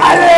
Alle!